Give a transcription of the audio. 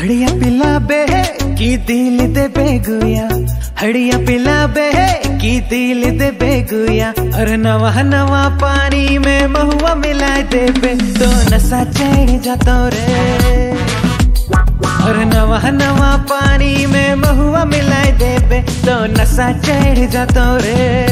हड़िया पिला बे की दिल दे बेगुया हड़िया पिला बे की दिल दे बेगुया और नवा नवा पानी में महुआ मिला दे बे तो नशा चढ़ जातो रे। और नवा नवा पानी में महुआ मिला दे बे तो नशा चढ़ जातो रे।